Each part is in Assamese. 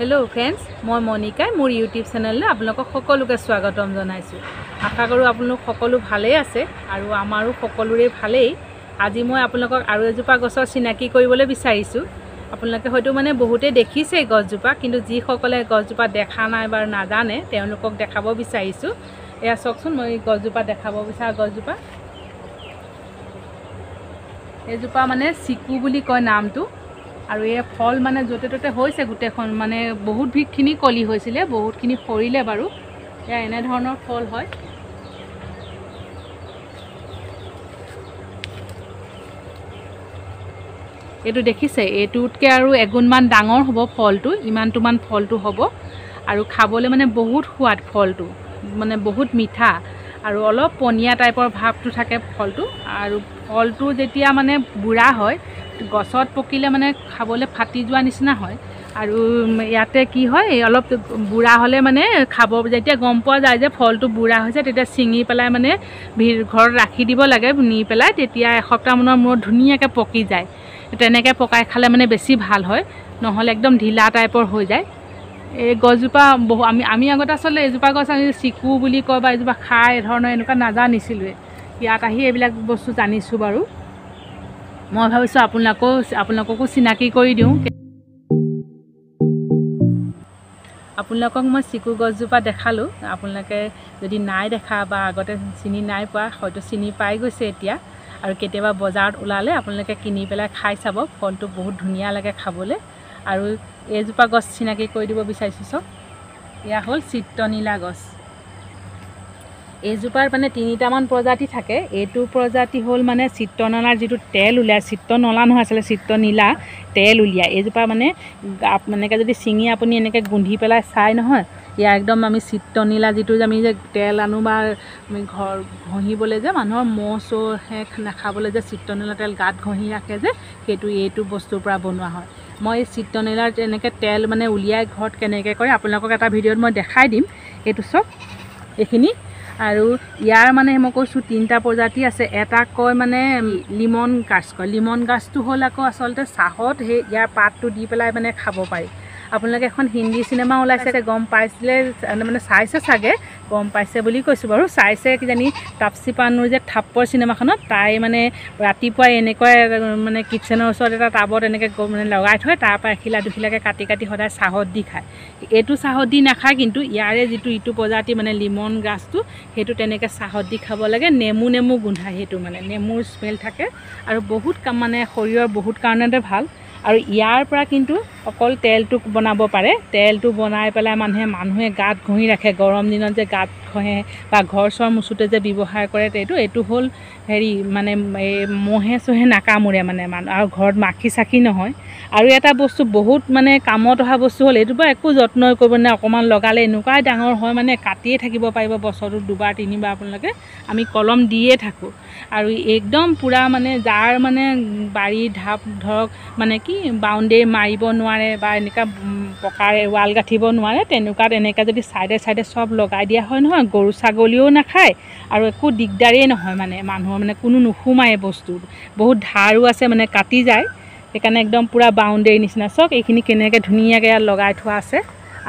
হেল্ল' ফ্ৰেণ্ডছ মই মণিকাই মোৰ ইউটিউব চেনেললৈ আপোনালোকক সকলোকে স্বাগতম জনাইছোঁ। আশা কৰোঁ আপোনালোক সকলো ভালেই আছে আৰু আমাৰো সকলোৰে ভালেই। আজি মই আপোনালোকক আৰু এজোপা গছৰ চিনাকি কৰিবলৈ বিচাৰিছোঁ। আপোনালোকে হয়তো মানে বহুতেই দেখিছেই গছজোপা কিন্তু যিসকলে গছজোপা দেখা নাই বা নাজানে তেওঁলোকক দেখাব বিচাৰিছোঁ। এয়া চাওকচোন মই গছজোপা দেখাব বিচাৰা গছজোপা। এইজোপা মানে চিকু বুলি কয় নামটো। আৰু এই ফল মানে য'তে ত'তে হৈছে গোটেইখন মানে বহুতখিনি কলি হৈছিলে বহুতখিনি সৰিলে বাৰু। এয়া এনেধৰণৰ ফল হয়। এইটো দেখিছে এইটোতকৈ আৰু এগুণমান ডাঙৰ হ'ব ফলটো ইমানটোমান ফলটো হ'ব। আৰু খাবলৈ মানে বহুত সোৱাদ ফলটো মানে বহুত মিঠা। আৰু অলপ পনীয়া টাইপৰ ভাৱটো থাকে ফলটো। আৰু ফলটো যেতিয়া মানে বুঢ়া হয় গছত পকিলে মানে খাবলৈ ফাটি যোৱা নিচিনা হয়। আৰু ইয়াতে কি হয় অলপ বুঢ়া হ'লে মানে খাব যেতিয়া গম পোৱা যায় যে ফলটো বুঢ়া হৈছে তেতিয়া ছিঙি পেলাই মানে ঘৰত ৰাখি দিব লাগে নি পেলাই তেতিয়া এসপ্তাহমানৰ মূৰত ধুনীয়াকৈ পকি যায়। তেনেকৈ পকাই খালে মানে বেছি ভাল হয় নহ'লে একদম ঢিলা টাইপৰ হৈ যায়। এই গছজোপা বহু আমি আমি আগতে আচলতে এজোপা গছ আমি চিকু বুলি কয় বা এজোপা খাই ধৰণৰ এনেকুৱা নাজানিছিলোঁৱে। ইয়াত আহি এইবিলাক বস্তু জানিছোঁ বাৰু। মই ভাবিছোঁ আপোনালোকো আপোনালোককো চিনাকি কৰি দিওঁ। আপোনালোকক মই চিকু গছজোপা দেখালোঁ। আপোনালোকে যদি নাই দেখা বা আগতে চিনি নাই পোৱা হয়তো চিনি পাই গৈছে এতিয়া। আৰু কেতিয়াবা বজাৰত ওলালে আপোনালোকে কিনি পেলাই খাই চাব। ফলটো বহুত ধুনীয়া লাগে খাবলৈ। আৰু এইজোপা গছ চিনাকি কৰি দিব বিচাৰিছোঁ চাওক এয়া হ'ল চিত্ৰনীলা গছ। এইজোপাৰ মানে তিনিটামান প্ৰজাতি থাকে। এইটো প্ৰজাতি হ'ল মানে চিত্ৰনলাৰ যিটো তেল উলিয়াই চিত্ৰনলা নহয় আচলতে চিত্ৰনীলা তেল উলিয়াই এইজোপা মানে এনেকৈ যদি ছিঙি আপুনি এনেকৈ গোন্ধি পেলাই চাই নহয় ইয়াৰ একদম আমি চিত্ৰনীলা যিটো আমি যে তেল আনো বা আমি ঘৰ ঘঁহিবলৈ যে মানুহৰ মহ শেষ নাখাবলৈ যে চিত্ৰনীলা তেল গাত ঘঁহি ৰাখে যে সেইটো এইটো বস্তুৰ পৰা বনোৱা হয়। মই এই চিত্ৰনীলাৰ এনেকৈ তেল মানে উলিয়াই ঘৰত কেনেকৈ কৰে আপোনালোকক এটা ভিডিঅ'ত মই দেখাই দিম। এইটো চব এইখিনি আৰু ইয়াৰ মানে মই কৈছোঁ তিনিটা প্ৰজাতি আছে। এটা কয় মানে লিমন গাছ কয়। লিমন গাছটো হ'ল আকৌ আচলতে চাহত সেই ইয়াৰ পাতটো দি পেলাই মানে খাব পাৰি। আপোনালোকে এখন হিন্দী চিনেমা ওলাইছে গম পাইছিলে মানে চাইছে চাগে গম পাইছে বুলি কৈছোঁ বাৰু। চাইছে কিজানি তাপচি পানুৰ যে থাপ্পৰ চিনেমাখনত তাই মানে ৰাতিপুৱাই এনেকুৱাই মানে কিটচেনৰ ওচৰত এটা টাবত এনেকৈ মানে লগাই থয় তাৰপৰা এখিলা দুখিলাকৈ কাটি কাটি সদায় চাহত দি খায়। এইটো চাহত দি নাখায় কিন্তু ইয়াৰে যিটো ইটো প্ৰজাতি মানে লিমন গাছটো সেইটো তেনেকৈ চাহত দি খাব লাগে। নেমু নেমু গোন্ধায় সেইটো মানে নেমুৰ স্মেল থাকে। আৰু বহুত মানে শৰীৰৰ বহুত কাৰণতে ভাল। আৰু ইয়াৰ পৰা কিন্তু অকল তেলটো বনাব পাৰে। তেলটো বনাই পেলাই মানুহে মানুহে গাত ঘঁহি ৰাখে। গৰম দিনত যে গাত ঘঁহে বা ঘৰ চৰ মুচোতে যে ব্যৱহাৰ কৰে এইটো এইটো হ'ল হেৰি মানে এই মহে চহে নাকামোৰে মানে মানুহ আৰু ঘৰত মাখি চাখি নহয়। আৰু এটা বস্তু বহুত মানে কামত অহা বস্তু হ'ল এইটোৰ পৰা একো যত্নই কৰিব নে অকণমান লগালে এনেকুৱাই ডাঙৰ হয় মানে কাটিয়ে থাকিব পাৰিব বছৰটোত দুবাৰ তিনিবাৰ আপোনালোকে আমি কলম দিয়ে থাকোঁ। আৰু একদম পূৰা মানে যাৰ মানে বাৰী ঢাপ ধৰক মানে কি বাউণ্ডেৰী মাৰিব নোৱাৰে বা এনেকুৱা পকাৰে ৱাল গাঁঠিব নোৱাৰে তেনেকুৱাত এনেকৈ যদি ছাইডে ছাইডে চব লগাই দিয়া হয় নহয় গৰু ছাগলীও নাখায় আৰু একো দিগদাৰেই নহয় মানে। মানুহৰ মানে কোনো নোসোমায় বস্তু। বহুত ধাৰো আছে মানে কাটি যায়। সেইকাৰণে একদম পূৰা বাউণ্ডেৰী নিচিনা। চাওক এইখিনি কেনেকৈ ধুনীয়াকৈ ইয়াত লগাই থোৱা আছে।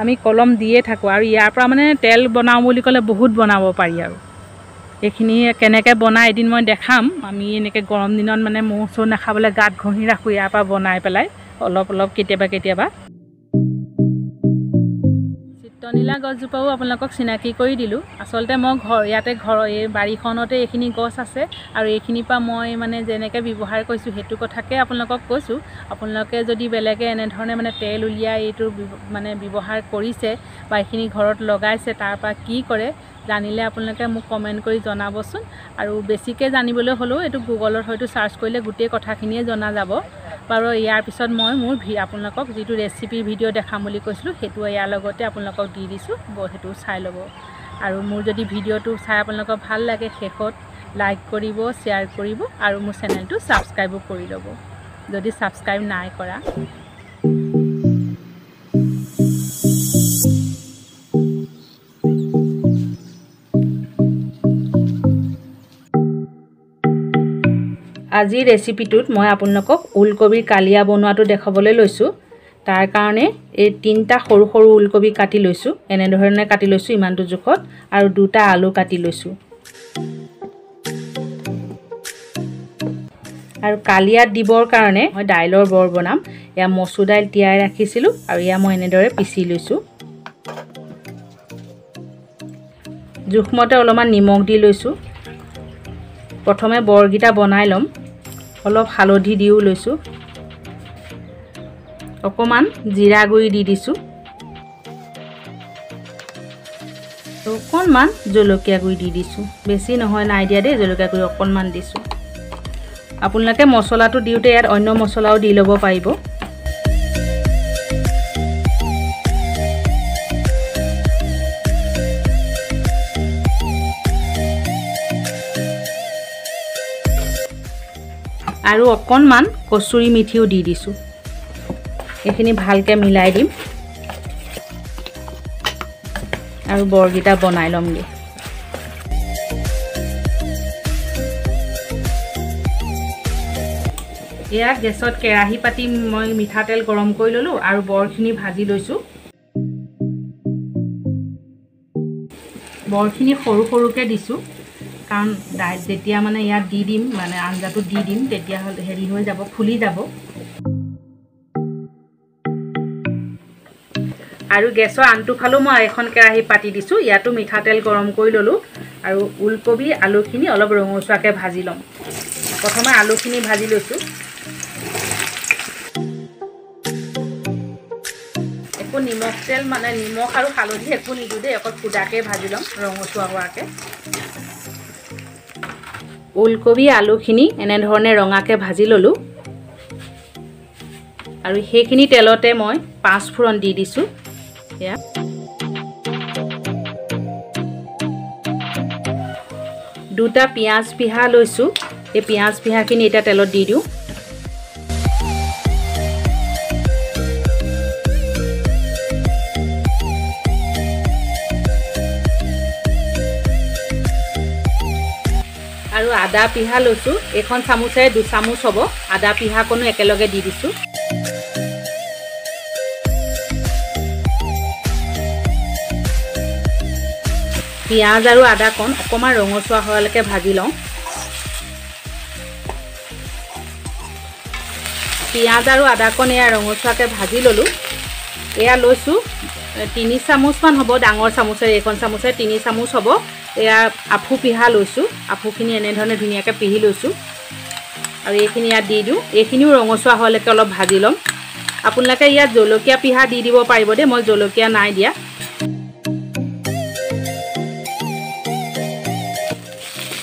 আমি কলম দিয়ে থাকোঁ আৰু ইয়াৰ পৰা মানে তেল বনাওঁ বুলি ক'লে বহুত বনাব পাৰি আৰু। এইখিনি কেনেকৈ বনাই এদিন মই দেখাম। আমি এনেকৈ গৰম দিনত মানে মৌ চৌ নাখাবলৈ গাত ঘঁহি ৰাখোঁ ইয়াৰ পৰা বনাই পেলাই। অলপ অলপ কেতিয়াবা কেতিয়াবা চিত্ৰনীলা গছজোপাও আপোনালোকক চিনাকি কৰি দিলোঁ। আচলতে মই ঘৰ ইয়াতে ঘৰৰ এই বাৰীখনতে এইখিনি গছ আছে আৰু এইখিনিৰ পৰা মই মানে যেনেকৈ ব্যৱহাৰ কৰিছোঁ সেইটো কথাকে আপোনালোকক কৈছোঁ। আপোনালোকে যদি বেলেগে এনেধৰণে মানে তেল উলিয়াই এইটো মানে ব্যৱহাৰ কৰিছে বা এইখিনি ঘৰত লগাইছে তাৰপৰা কি কৰে জানিলে আপোনালোকে মোক কমেণ্ট কৰি জনাবচোন। আৰু বেছিকৈ জানিবলৈ হ'লেও এইটো গুগলত হয়তো চাৰ্চ কৰিলে গোটেই কথাখিনিয়ে জনা যাব। বাৰু ইয়াৰ পিছত মই মোৰ আপোনালোকক যিটো ৰেচিপিৰ ভিডিঅ' দেখাম বুলি কৈছিলোঁ সেইটো ইয়াৰ লগতে আপোনালোকক দি দিছোঁ সেইটো চাই ল'ব। আৰু মোৰ যদি ভিডিঅ'টো চাই আপোনালোকৰ ভাল লাগে শেষত লাইক কৰিব শ্বেয়াৰ কৰিব আৰু মোৰ চেনেলটো ছাবস্ক্ৰাইবো কৰি ল'ব। যদি ছাবস্ক্ৰাইব নাই কৰা আজিৰ ৰেচিপিটোত মই আপোনালোকক ওলকবিৰ কালিয়া বনোৱাটো দেখাবলৈ লৈছোঁ। তাৰ কাৰণে এই তিনিটা সৰু সৰু ওলকবি কাটি লৈছোঁ। এনেধৰণে কাটি লৈছোঁ ইমানটো জোখত আৰু দুটা আলু কাটি লৈছোঁ। আৰু কালিয়াত দিবৰ কাৰণে মই দাইলৰ বৰ বনাম। এয়া মচুৰ দাইল তিয়াই ৰাখিছিলোঁ আৰু এয়া মই এনেদৰে পিচি লৈছোঁ। জোখমতে অলপমান নিমখ দি লৈছোঁ। প্ৰথমে বৰকেইটা বনাই ল'ম। অলপ হালধি দিও লৈছোঁ। অকণমান জিৰা গুড়ি দি দিছোঁ। অকণমান জলকীয়া গুড়ি দি দিছোঁ। বেছি নহয় নাই দিয়া দেই জলকীয়া গুড়ি অকণমান দিছোঁ। আপোনালোকে মছলাটো দিওঁতে ইয়াত অন্য মছলাও দি ল'ব পাৰিব। আৰু অকণমান কচুৰি মিঠিও দি দিছোঁ। এইখিনি ভালকৈ মিলাই দিম। আৰু বৰকেইটা বনাই ল'মগৈ। এয়া গেছত কেৰাহী পাতি মই মিঠাতেল গৰম কৰি ল'লোঁ আৰু বৰখিনি ভাজি লৈছোঁ। বৰখিনি সৰু সৰুকৈ দিছোঁ। কাৰণ যেতিয়া মানে ইয়াত দি দিম মানে আঞ্জাটো দি দিম তেতিয়া হেৰি হৈ যাব ফুলি যাব। আৰু গেছৰ আনটো ফালেও মই এখন কেৰাহী পাতি দিছোঁ ইয়াতো মিঠাতেল গৰম কৰি ল'লোঁ আৰু ওলকবি আলুখিনি অলপ ৰঙচুৱাকৈ ভাজি ল'ম। প্ৰথমে আলুখিনি ভাজি লৈছোঁ। একো নিমখ তেল মানে নিমখ আৰু হালধি একো নিদিওঁ দেই অকল সুদাকৈ ভাজি ল'ম ৰঙচুৱা হোৱাকৈ। ওলকবি আলুখিনি এনেধৰণে ৰঙাকৈ ভাজি ল'লোঁ। আৰু সেইখিনি তেলতে মই পাঁচফোৰণ দি দিছোঁ। এয়া। দুটা পিঁয়াজ পিহা লৈছোঁ। এই পিঁয়াজ পিহাখিনি এতিয়া তেলত দি দিওঁ। আদা পিহা লৈছোঁ। এইখন চামুচেৰে দুচামুচ হ'ব। আদা পিহাকণো একেলগে দি দিছোঁ। পিঁয়াজ আৰু আদাকণ অকণমান ৰঙচুৱা হোৱালৈকে ভাজি লওঁ। পিঁয়াজ আৰু আদাকণ এয়া ৰঙচুৱাকৈ ভাজি ল'লোঁ। এয়া লৈছোঁ তিনি চামুচমান হ'ব ডাঙৰ চামুচেৰে এইখন চামুচেৰে তিনি চামুচ হ'ব। এয়া আফু পিহা লৈছোঁ। আফুখিনি এনেধৰণে ধুনীয়াকৈ পিহি লৈছোঁ। আৰু এইখিনি ইয়াত দি দিওঁ। এইখিনিও ৰঙচুৱা হোৱালৈকে অলপ ভাজি ল'ম। আপোনালোকে ইয়াত জলকীয়া পিহা দি দিব পাৰিব দেই মই জলকীয়া নাই দিয়া।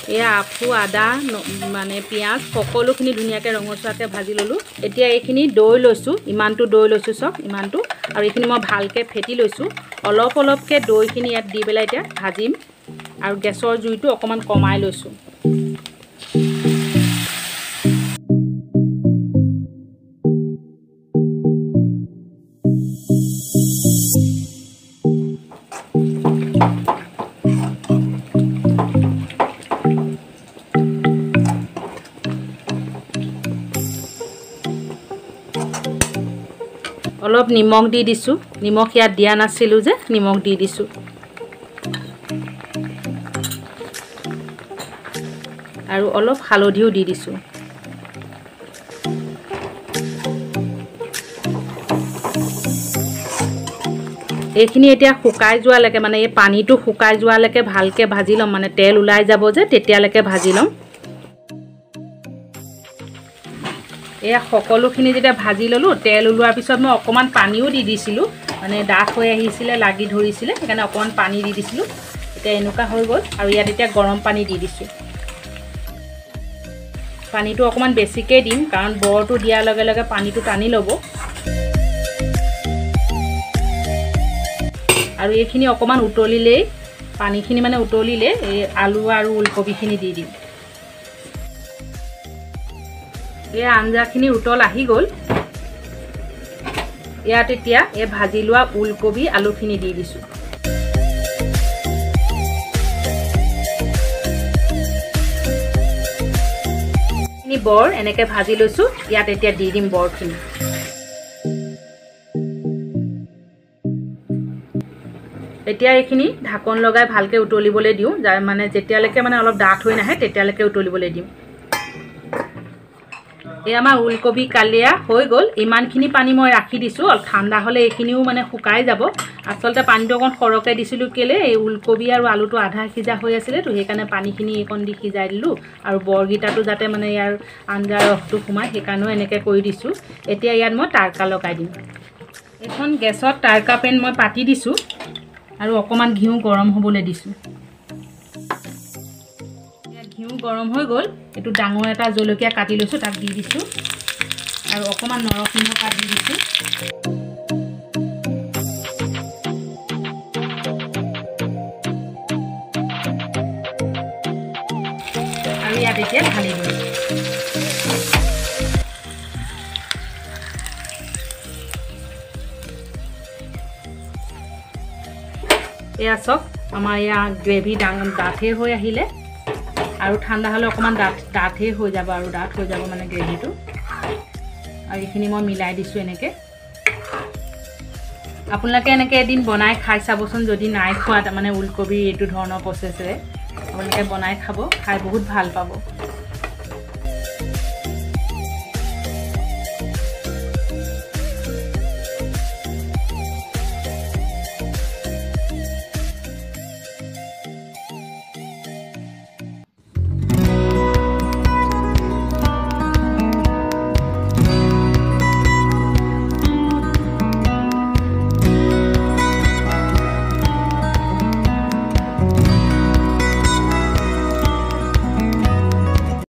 এয়া আফু আদা মানে পিঁয়াজ সকলোখিনি ধুনীয়াকৈ ৰঙচুৱাকৈ ভাজি ল'লোঁ। এতিয়া এইখিনি দৈ লৈছোঁ ইমানটো দৈ লৈছোঁ চব ইমানটো। আৰু এইখিনি মই ভালকৈ ফেটি লৈছোঁ। অলপ অলপকৈ দৈখিনি ইয়াত দি পেলাই এতিয়া ভাজিম। আৰু গেছৰ জুইটো অকণমান কমাই লৈছোঁ। অলপ নিমখ দি দিছোঁ। নিমখ ইয়াত দিয়া নাছিলোঁ যে নিমখ দি দিছোঁ। আৰু অলপ হালধিও দি দিছোঁ। এইখিনি এতিয়া শুকাই যোৱালৈকে মানে এই পানীটো শুকাই যোৱালৈকে ভালকৈ ভাজি ল'ম মানে তেল ওলাই যাব যে তেতিয়ালৈকে ভাজি ল'ম। এয়া সকলোখিনি যেতিয়া ভাজি ল'লোঁ তেল ওলোৱাৰ পিছত মই অকণমান পানীও দি দিছিলোঁ। মানে ডাঠ হৈ আহিছিলে লাগি ধৰিছিলে সেইকাৰণে অকণমান পানী দি দিছিলোঁ। এতিয়া এনেকুৱা হৈ গ'ল আৰু ইয়াত এতিয়া গৰম পানী দি দিছোঁ। পানীটো অকণমান বেছিকৈ দিম কাৰণ বৰটো দিয়াৰ লগে লগে পানীটো টানি ল'ব। আৰু এইখিনি অকণমান উতলিলেই পানীখিনি মানে উতলিলে এই আলু আৰু ওলকবিখিনি দি দিম। এই আঞ্জাখিনি উতল আহি গ'ল। ইয়াত এতিয়া এই ভাজি লোৱা ওলকবি আলুখিনি দি দিছোঁ। বৰ এনেকৈ ভাজি লৈছোঁ ইয়াত এতিয়া দি দিম বৰখিনি। এতিয়া এইখিনি ঢাকন লগাই ভালকৈ উতলিবলৈ দিওঁ মানে যেতিয়ালৈকে মানে অলপ ডাঠ হৈ নাহে তেতিয়ালৈকে উতলিবলৈ দিম। এই আমাৰ ওলকবি কালিয়া হৈ গ'ল। ইমানখিনি পানী মই ৰাখি দিছোঁ। অলপ ঠাণ্ডা হ'লে এইখিনিও মানে শুকাই যাব। আচলতে পানীটো অকণ সৰহকৈ দিছিলোঁ কেলৈ এই ওলকবি আৰু আলুটো আধা সিজা হৈ আছিলে তো সেইকাৰণে পানীখিনি এইকণ দি সিজাই দিলোঁ। আৰু বৰগীতাটো যাতে মানে ইয়াৰ আঞ্জাৰ ৰসটো সোমায় সেইকাৰণেও এনেকৈ কৰি দিছোঁ। এতিয়া ইয়াত মই তাৰকা লগাই দিম। এইখন গেছত তাৰকা পেন মই পাতি দিছোঁ। আৰু অকণমান ঘিউ গৰম হ'বলৈ দিছোঁ। ঘিউ গৰম হৈ গ'ল। এইটো ডাঙৰ এটা জলকীয়া কাটি লৈছোঁ তাক দি দিছোঁ। আৰু অকণমান নৰসিংহ দি দিছোঁ। আৰু ইয়াত এতিয়া ঢালি দিওঁ এয়া চাওক আমাৰ এয়া গ্ৰেভি ডাঙৰ ডাঠেই হৈ আহিলে। আৰু ঠাণ্ডা হ'লে অকণমান ডাঠ ডাঠেই হৈ যাব আৰু ডাঠ হৈ যাব মানে গ্ৰেভিটো। আৰু এইখিনি মই মিলাই দিছোঁ এনেকৈ। আপোনালোকে এনেকৈ এদিন বনাই খাই চাবচোন যদি নাই খোৱা তাৰমানে ওলকবি এইটো ধৰণৰ প্ৰচেছেৰে আপোনালোকে বনাই খাব খাই বহুত ভাল পাব।